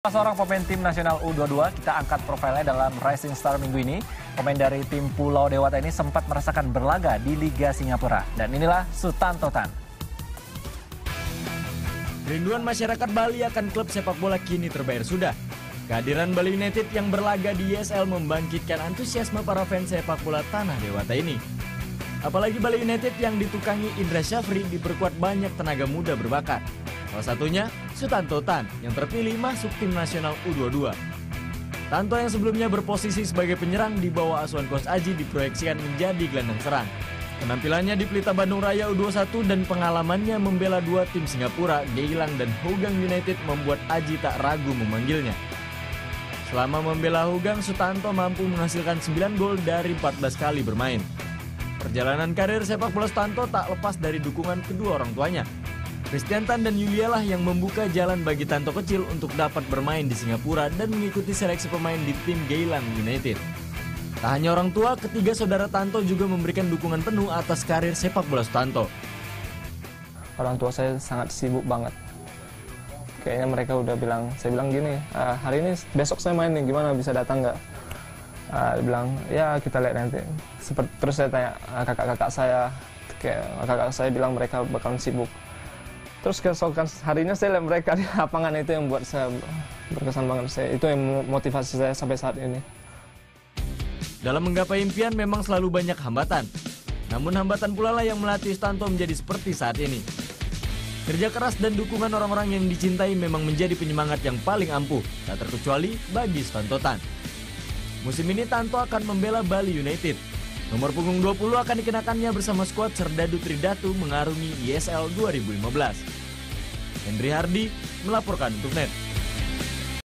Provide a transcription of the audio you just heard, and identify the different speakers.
Speaker 1: Seorang pemain tim nasional U22 kita angkat profilnya dalam Rising Star minggu ini. Pemain dari tim Pulau Dewata ini sempat merasakan berlaga di Liga Singapura. Dan inilah Sutanto Tan.
Speaker 2: Rinduan masyarakat Bali akan klub sepak bola kini terbayar sudah. Kehadiran Bali United yang berlaga di ESL membangkitkan antusiasme para fans sepak bola tanah Dewata ini. Apalagi Bali United yang ditukangi Indra Syafri diperkuat banyak tenaga muda berbakat. Salah satunya Sutanto Tan yang terpilih masuk tim nasional U22. Tanto yang sebelumnya berposisi sebagai penyerang di bawah asuhan Coach Aji diproyeksikan menjadi gelandang serang. Penampilannya di Pelita Bandung Raya U21 dan pengalamannya membela dua tim Singapura, Geylang dan Hougang United membuat Aji tak ragu memanggilnya. Selama membela Hougang, Sutanto mampu menghasilkan 9 gol dari 14 kali bermain. Perjalanan karir sepak bola Sutanto tak lepas dari dukungan kedua orang tuanya, Christian dan Yulia lah yang membuka jalan bagi Tanto kecil untuk dapat bermain di Singapura dan mengikuti seleksi pemain di tim Geylang United. Tak hanya orang tua, ketiga saudara Tanto juga memberikan dukungan penuh atas karir sepak bola Tanto.
Speaker 3: Orang tua saya sangat sibuk banget. Kayaknya mereka udah bilang, saya bilang gini, ah, hari ini besok saya main nih, gimana bisa datang nggak? Ah, dia bilang, ya kita lihat nanti. Seperti terus saya tanya ah, kakak-kakak saya, kayak kakak saya bilang mereka bakalan sibuk terus keesokan harinya saya lihat mereka di lapangan itu yang buat saya berkesan banget. Saya itu yang motivasi saya sampai saat ini.
Speaker 2: Dalam menggapai impian memang selalu banyak hambatan. Namun hambatan pula lah yang melatih Stanto menjadi seperti saat ini. Kerja keras dan dukungan orang-orang yang dicintai memang menjadi penyemangat yang paling ampuh tak terkecuali bagi Stanto Tan. Musim ini Tanto akan membela Bali United Nomor punggung 20 akan dikenakannya bersama skuad Serdadu Tridatu mengarungi ISL 2015. Henry Hardy melaporkan untuk NET.